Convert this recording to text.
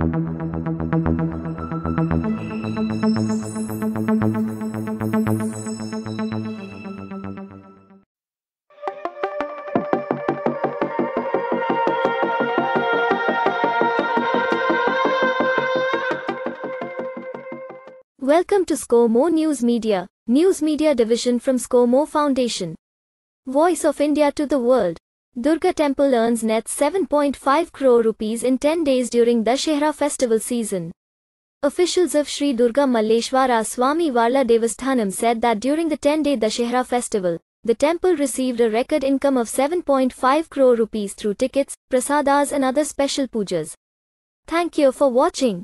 Welcome to Score More News Media, news media division from Score More Foundation. Voice of India to the world. Durga Temple earns net 7.5 crore rupees in 10 days during Dussehra festival season. Officials of Sri Durga Malleswara Swamy Varla Devasthanam said that during the 10-day Dussehra festival, the temple received a record income of 7.5 crore rupees through tickets, prasadas and other special pujas. Thank you for watching.